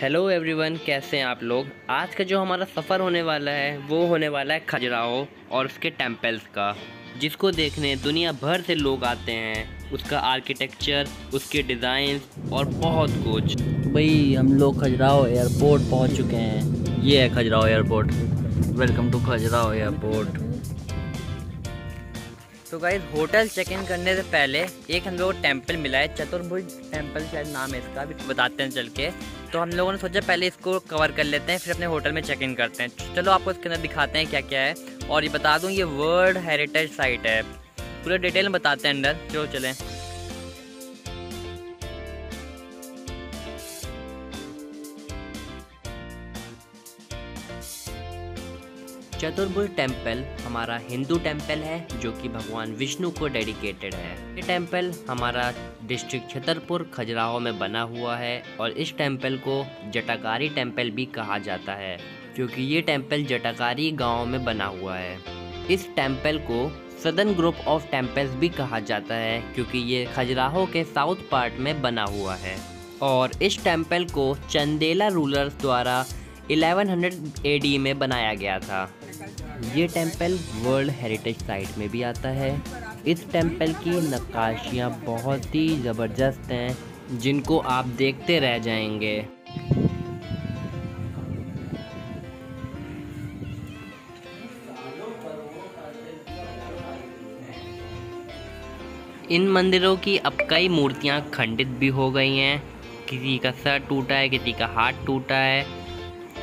Hello everyone, कैसे हैं आप लोग? आज का जो हमारा सफ़र होने वाला है, वो होने वाला है खजुराहो और उसके टेम्पल्स का, जिसको देखने दुनिया भर से लोग आते हैं। उसका आर्किटेक्चर उसके डिज़ाइन और बहुत कुछ। भाई, हम लोग खजुराहो एयरपोर्ट पहुँच चुके हैं। ये है Khajuraho airport welcome to Khajuraho airport तो गाइज़ होटल चेक इन करने से पहले एक हम लोग को टेंपल मिला है, चतुर्भुज टेंपल शायद नाम है इसका, अभी बताते हैं चल के। तो हम लोगों ने सोचा पहले इसको कवर कर लेते हैं, फिर अपने होटल में चेक इन करते हैं। चलो आपको इसके अंदर दिखाते हैं क्या क्या है, और ये बता दूँ, ये वर्ल्ड हेरिटेज साइट है। पूरा डिटेल में बताते हैं अंदर, चलो चलें। चतुर्भुज टेंपल हमारा हिंदू टेंपल है, जो कि भगवान विष्णु को डेडिकेटेड है। ये टेंपल हमारा डिस्ट्रिक्ट छतरपुर खजुराहो में बना हुआ है और इस टेंपल को जटाकारी टेंपल भी कहा जाता है, क्योंकि ये टेंपल जटाकारी गाँव में बना हुआ है। इस टेंपल को सदन ग्रुप ऑफ़ टेम्पल्स भी कहा जाता है, क्योंकि ये खजुराहो के साउथ पार्ट में बना हुआ है। और इस टेंपल को चंदेला रूलर्स द्वारा 1100 एडी में बनाया गया था। ये टेंपल वर्ल्ड हेरिटेज साइट में भी आता है। इस टेंपल की नक्काशियाँ बहुत ही ज़बरदस्त हैं, जिनको आप देखते रह जाएँगे। इन मंदिरों की अब कई मूर्तियाँ खंडित भी हो गई हैं। किसी का सर टूटा है, किसी का हाथ टूटा है।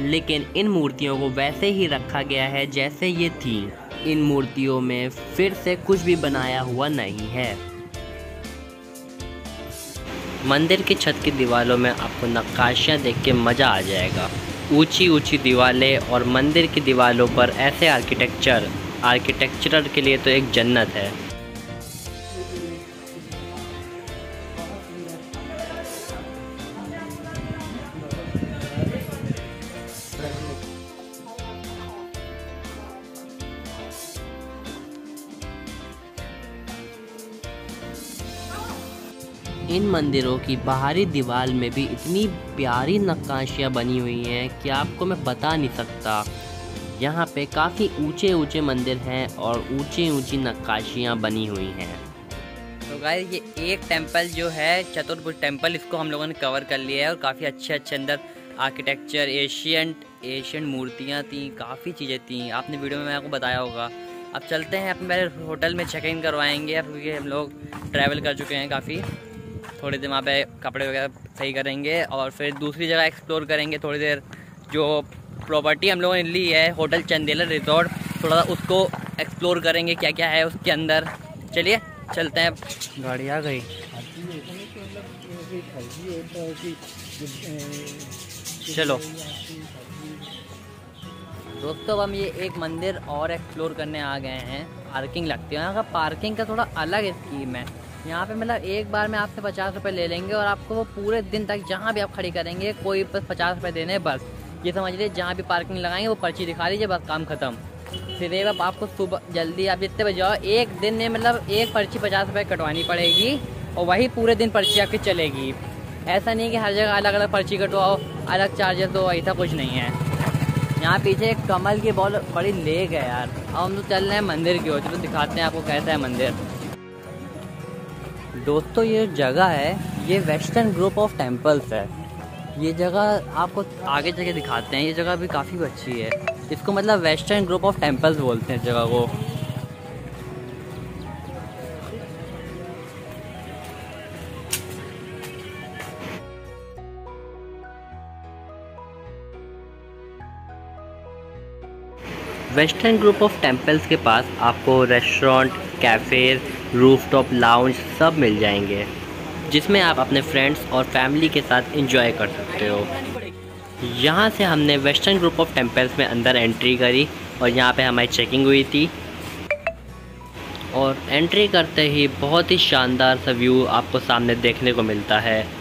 लेकिन इन मूर्तियों को वैसे ही रखा गया है जैसे ये थी। इन मूर्तियों में फिर से कुछ भी बनाया हुआ नहीं है। मंदिर की छत की दीवारों में आपको नक्काशियाँ देख के मज़ा आ जाएगा। ऊँची ऊँची दीवारें और मंदिर की दीवारों पर ऐसे आर्किटेक्चर, आर्किटेक्चरर के लिए तो एक जन्नत है। इन मंदिरों की बाहरी दीवार में भी इतनी प्यारी नक्काशियाँ बनी हुई हैं कि आपको मैं बता नहीं सकता। यहाँ पे काफ़ी ऊँचे ऊँचे मंदिर हैं और ऊँची ऊँची नक्काशियाँ बनी हुई हैं। तो गाय ये एक टेंपल जो है, चतुर्भुज टेंपल इसको हम लोगों ने कवर कर लिया है और काफ़ी अच्छे अच्छे अंदर आर्किटेक्चर, एशियंट, एशियन मूर्तियाँ थी, काफ़ी चीज़ें थी। आपने वीडियो में मैं आपको बताया होगा। अब चलते हैं, अपने होटल में चेक इन करवाएँगे क्योंकि हम लोग ट्रैवल कर चुके हैं काफ़ी। थोड़ी देर वहाँ पे कपड़े वगैरह सही करेंगे और फिर दूसरी जगह एक्सप्लोर करेंगे थोड़ी देर जो प्रॉपर्टी हम लोगों ने ली है, होटल चंदेला रिजॉर्ट थोड़ा सा उसको एक्सप्लोर करेंगे क्या क्या है उसके अंदर। चलिए, चलते हैं। गाड़ी आ गई। चलो। दोस्तों हम ये एक मंदिर और एक्सप्लोर करने आ गए हैं। पार्किंग लगती है। यहाँ का पार्किंग का थोड़ा अलग स्कीम है। यहाँ पे मतलब एक बार में आपसे पचास रुपये ले लेंगे और आपको वो पूरे दिन तक जहाँ भी आप खड़ी करेंगे, कोई बस पचास रुपये देने, बस। ये समझ लीजिए, जहाँ भी पार्किंग लगाएँगे, वो पर्ची दिखा लीजिए, बस काम खत्म। फिर एक बार आपको सुबह जल्दी आप जितने बजे जाओ, एक दिन में मतलब एक पर्ची पचास रुपये कटवानी पड़ेगी और वही पूरे दिन पर्ची आपकी चलेगी। ऐसा नहीं कि हर जगह अलग अलग पर्ची कटवाओ, अलग चार्जेस दो, ऐसा कुछ नहीं है। यहाँ पीछे एक कमल की बहुत बड़ी लेक है यार। अब हम तो चल रहे हैं मंदिर की ओर, चलो दिखाते हैं आपको कैसा है मंदिर। दोस्तों, ये जगह है, ये वेस्टर्न ग्रुप ऑफ़ टेम्पल्स है। ये जगह आपको आगे जगह दिखाते हैं, ये जगह भी काफ़ी अच्छी है। इसको मतलब वेस्टर्न ग्रुप ऑफ़ टेम्पल्स बोलते हैं, जगह को। वेस्टर्न ग्रुप ऑफ़ टेम्पल्स के पास आपको रेस्टोरेंट कैफ़े रूफटॉप लाउंज सब मिल जाएँगे, जिसमें आप अपने फ्रेंड्स और फैमिली के साथ इंजॉय कर सकते हो। यहाँ से हमने वेस्टर्न ग्रुप ऑफ़ टेम्पल्स में अंदर एंट्री करी और यहाँ पे हमारी चेकिंग हुई थी। और एंट्री करते ही बहुत ही शानदार सा व्यू आपको सामने देखने को मिलता है।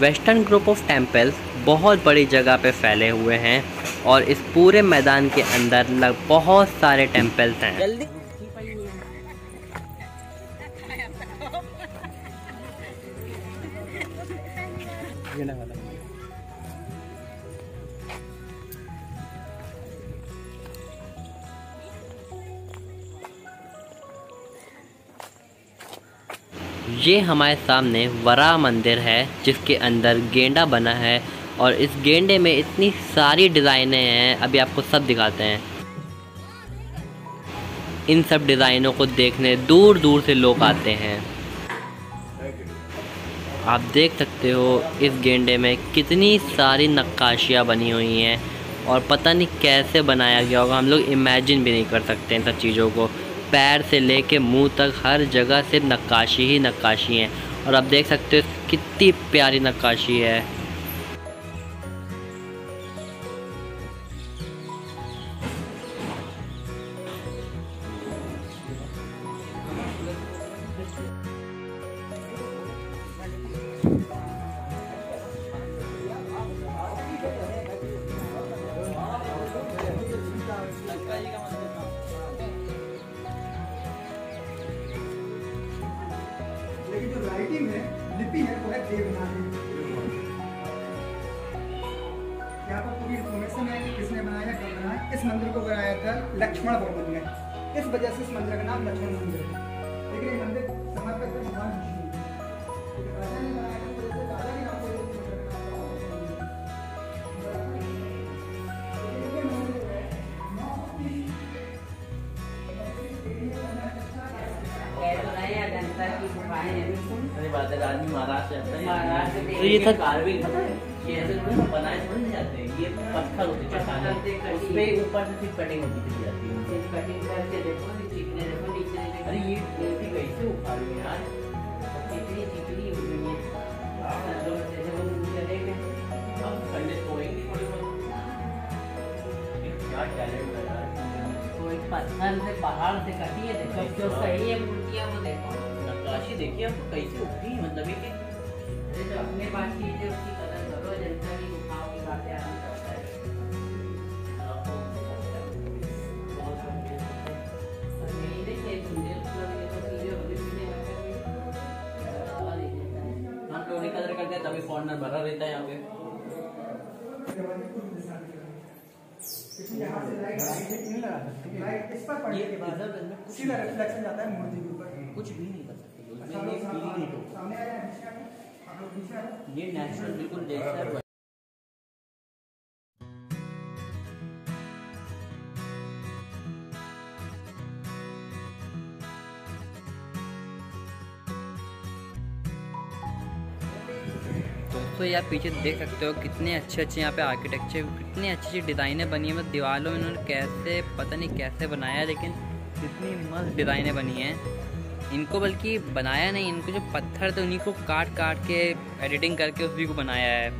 वेस्टर्न ग्रुप ऑफ़ टेम्पल्स बहुत बड़ी जगह पे फैले हुए हैं और इस पूरे मैदान के अंदर लग बहुत सारे टेम्पल्स हैं। जल्दी। ये हमारे सामने वरा मंदिर है, जिसके अंदर गेंडा बना है और इस गेंडे में इतनी सारी डिज़ाइनें हैं। अभी आपको सब दिखाते हैं। इन सब डिज़ाइनों को देखने दूर दूर से लोग आते हैं। आप देख सकते हो, इस गेंडे में कितनी सारी नक्काशियाँ बनी हुई हैं और पता नहीं कैसे बनाया गया होगा। हम लोग इमेजिन भी नहीं कर सकते इन सब चीज़ों को। पैर से लेके मुँह तक हर जगह से नक्काशी ही नक्काशी है। और आप देख सकते हो कितनी प्यारी नक्काशी है। लेकिन मंदिर को बनाया था लक्ष्मण वर्मन ने इस वजह से इस मंदिर का नाम लक्ष्मण मंदिर है लेकिन ये मंदिर समर्पित भगवान विष्णु को। लेकिन राजा ने बनाया था, तो इसलिए राजा के नाम से इस मंदिर का नाम रखा हुआ। लेकिन ये मंदिर जो है, नौ सौ तीस एरिया का नाम अच्छा है। ये ऐसे थोड़ी ना बनाए थोड़ी नहीं जाते। हैं ये पत्थर होते चट्टान उस पे ऊपर से सिर्फ़ कटिंग होती चली जाती है। अरे ये मूर्ति कैसे उखाड़ी है यार बहुत? ये क्या टैलेंट है पत्थर से पहाड़ से कटी है देखो। जो सही है मूर्तियाँ वो देखो। नक्काशी देखिए आपको कैसे उठी? है मतलब ये कि अरे जो अपने पास चीज़ें उसकी कदर करो जनता की गुफाओं की बातें आराम करता है। मतलब ये तो है कदर करते हैं तभी फॉरनर भरा रहता है यहाँ पे। यहाँ से लाइट लाइट इस पर पड़ने के बाद सीधा रिफ्लेक्शन जाता है मूर्ति के ऊपर। कुछ भी नहीं कर सकते। सामने आ जाए ये नेचुरल बिल्कुल नेचुरल दोस्तों यार पीछे देख सकते हो कितने अच्छे अच्छे यहाँ पे आर्किटेक्चर कितनी अच्छी अच्छी डिज़ाइनें बनी हैं। मतलब दीवारों में इन्होंने कैसे पता नहीं कैसे बनाया लेकिन कितनी मस्त डिज़ाइनें बनी हैं। इनको बल्कि बनाया नहीं इनको जो पत्थर थे उन्हीं को काट काट के एडिटिंग करके उसी को बनाया है।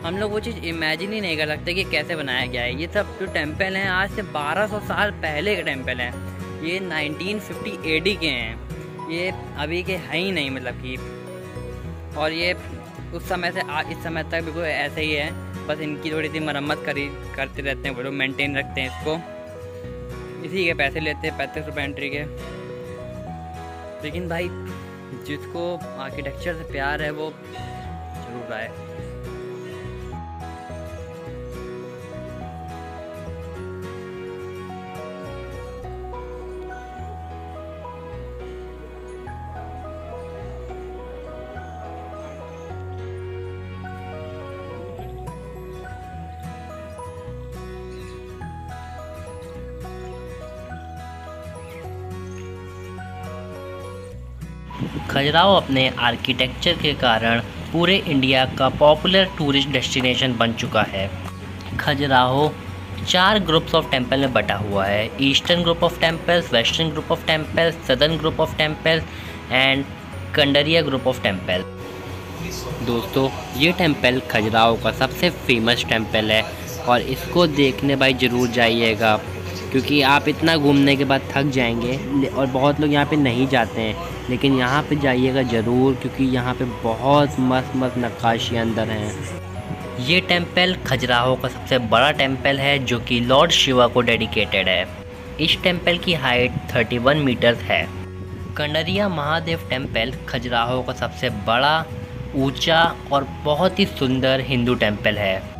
हम लोग वो चीज़ इमेजिन ही नहीं कर सकते कि कैसे बनाया गया है। ये सब जो टेंपल हैं आज से 1200 साल पहले के टेंपल हैं। ये 1950 एडी के हैं। ये अभी के हैं ही नहीं मतलब कि। और ये उस समय से आ, इस समय तक बिल्कुल ऐसे ही है। बस इनकी थोड़ी सी मरम्मत करी करते रहते हैं वो लोग मेनटेन रखते हैं इसको। इसी के पैसे लेते हैं पैंतीस रुपये एंट्री के। लेकिन भाई जिसको आर्किटेक्चर से प्यार है वो ज़रूर आए। खजुराहो अपने आर्किटेक्चर के कारण पूरे इंडिया का पॉपुलर टूरिस्ट डेस्टिनेशन बन चुका है। खजुराहो चार ग्रुप्स ऑफ़ टेंपल में बटा हुआ है। Eastern group of temples western group of temples southern group of temples and Kandariya group of temple दोस्तों, ये टेंपल खजुराहो का सबसे फ़ेमस टेंपल है और इसको देखने भाई ज़रूर जाइएगा। क्योंकि आप इतना घूमने के बाद थक जाएँगे और बहुत लोग यहाँ पे नहीं जाते हैं। लेकिन यहाँ पे जाइएगा ज़रूर, क्योंकि यहाँ पे बहुत मस्त मस्त नक्काशी अंदर हैं। ये टेंपल खजुराहो का सबसे बड़ा टेंपल है, जो कि लॉर्ड शिवा को डेडिकेटेड है। इस टेंपल की हाइट 31 मीटर्स है। कंडरिया महादेव टेंपल खजुराहो का सबसे बड़ा, ऊँचा और बहुत ही सुंदर हिंदू टेंपल है।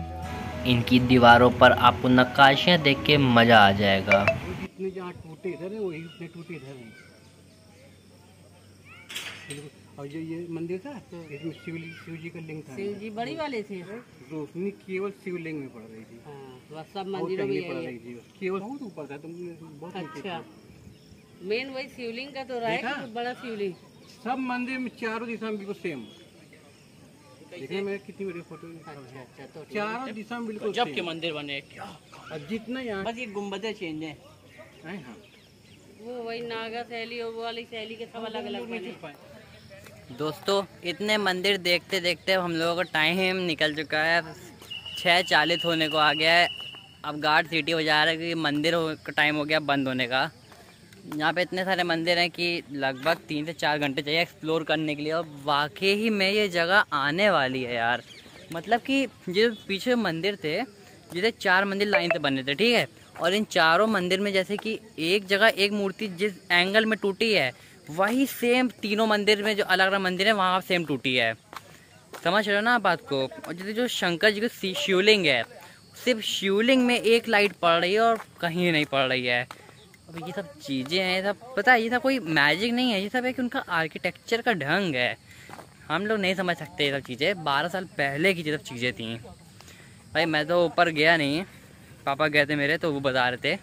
इनकी दीवारों पर आपको नक्काशियाँ देख के मज़ा आ जाएगा। जितने जहाँ टूटे इधर है वही उतने टूटे इधर हैं और जो ये मंदिर था इसमें शिव शिव जी का लिंग था। शिव जी बड़ी वाले थे। रोशनी केवल शिवलिंग में पड़ रही थी। हाँ, सब मंदिरों में पड़ रही थी। केवल बहुत ऊपर था तुम बहुत अच्छा। मेन वही शिवलिंग का तो रहा है बड़ा शिवलिंग। सब मंदिर में चारों दिशा में बिल्कुल सेम देखिए मैं कितनी बड़ी फ़ोटो अच्छा अच्छा तो चारों दिशा में बिल्कुल जब के मंदिर बने और जितना यहाँ बस ये गुम्बदें चेंज है। हाँ वो वही नागा शैली और वो वाली शैली के सब अलग अलग बने। दोस्तों इतने मंदिर देखते देखते हम लोगों का टाइम निकल चुका है। छः चालीस होने को आ गया है। अब गार्ड सिटी हो जा रहा है क्योंकि मंदिर का टाइम हो गया बंद होने का। यहाँ पे इतने सारे मंदिर हैं कि लगभग तीन से चार घंटे चाहिए एक्सप्लोर करने के लिए। और वाकई ही में ये जगह आने वाली है यार। मतलब कि जो पीछे मंदिर थे, जिसे चार मंदिर लाइन से बने थे, ठीक है? और इन चारों मंदिर में जैसे कि एक जगह, एक मूर्ति जिस एंगल में टूटी है, वही सेम तीनों मंदिर में जो अलग अलग मंदिर है, वहाँ सेम टूटी है। समझ रहे हो ना आप बात को? और जैसे जो शंकर जी का शिवलिंग है, सिर्फ़ शिवलिंग में एक लाइट पड़ रही है और कहीं नहीं पड़ रही है। अब ये सब चीज़ें हैं ये सब पता है ये सब कोई मैजिक नहीं है ये सब एक उनका आर्किटेक्चर का ढंग है। हम लोग नहीं समझ सकते ये सब चीज़ें बारह साल पहले की ये सब चीज़ें थी। भाई मैं तो ऊपर गया नहीं पापा गए थे मेरे तो वो बता रहे थे।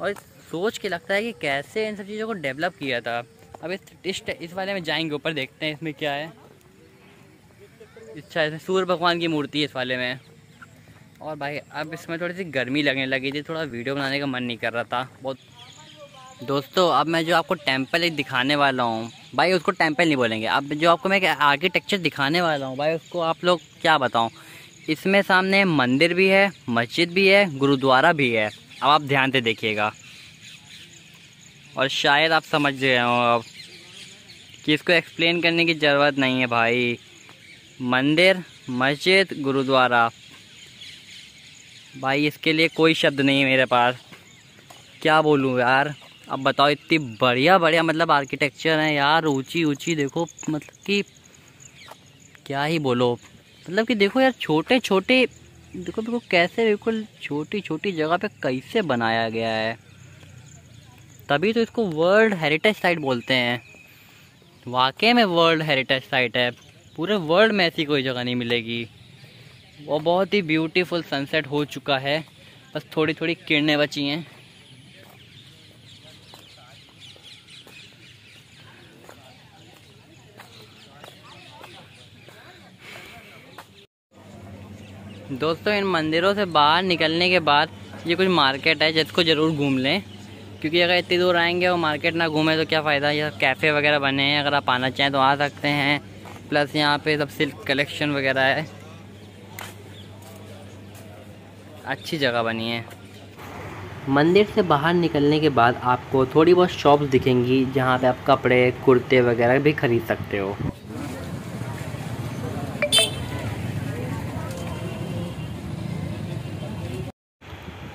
और सोच के लगता है कि कैसे इन सब चीज़ों को डेवलप किया था। अब इस इस, इस वाले में जाएँगे ऊपर देखते हैं इसमें क्या है। अच्छा सूर्य भगवान की मूर्ति है इस वाले में। और भाई, अब इसमें थोड़ी सी गर्मी लगने लगी थी, थोड़ा वीडियो बनाने का मन नहीं कर रहा था। बहुत दोस्तों, अब मैं जो आपको टेंपल एक दिखाने वाला हूँ, भाई उसको टेंपल नहीं बोलेंगे। अब जो आपको मैं आर्किटेक्चर दिखाने वाला हूँ, भाई उसको आप लोग क्या बताऊँ? इसमें सामने मंदिर भी है, मस्जिद भी है, गुरुद्वारा भी है। अब आप ध्यान से देखिएगा। और शायद आप समझ गए हो अब कि इसको एक्सप्लेन करने की ज़रूरत नहीं है भाई। मंदिर, मस्जिद, गुरुद्वारा। भाई, इसके लिए कोई शब्द नहीं मेरे पास। क्या बोलूँ यार? अब बताओ, इतनी बढ़िया बढ़िया मतलब आर्किटेक्चर है यार, ऊँची ऊँची देखो मतलब कि क्या ही बोलो। मतलब कि देखो यार, छोटे छोटे, देखो देखो कैसे बिल्कुल छोटी छोटी जगह पे कैसे बनाया गया है। तभी तो इसको वर्ल्ड हेरिटेज साइट बोलते हैं। वाकई में वर्ल्ड हेरिटेज साइट है। पूरे वर्ल्ड में ऐसी कोई जगह नहीं मिलेगी। वो बहुत ही ब्यूटीफुल सनसेट हो चुका है। बस थोड़ी थोड़ी किरणें बची हैं। दोस्तों, इन मंदिरों से बाहर निकलने के बाद ये कुछ मार्केट है, जिसको ज़रूर घूम लें। क्योंकि अगर इतनी दूर आएँगे और मार्केट ना घूमें तो क्या फ़ायदा? ये कैफ़े वगैरह बने हैं, अगर आप आना चाहें तो आ सकते हैं। प्लस यहाँ पे सब सिल्क कलेक्शन वगैरह है। अच्छी जगह बनी है। मंदिर से बाहर निकलने के बाद आपको थोड़ी बहुत शॉप्स दिखेंगी, जहाँ पे आप कपड़े, कुर्ते वगैरह भी खरीद सकते हो।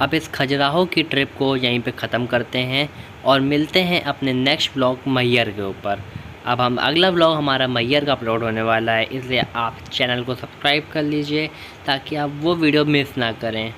अब इस खजुराहो की ट्रिप को यहीं पे ख़त्म करते हैं और मिलते हैं अपने नेक्स्ट ब्लॉग मैयर के ऊपर। अब हम अगला ब्लॉग हमारा मैयर का अपलोड होने वाला है, इसलिए आप चैनल को सब्सक्राइब कर लीजिए ताकि आप वो वीडियो मिस ना करें।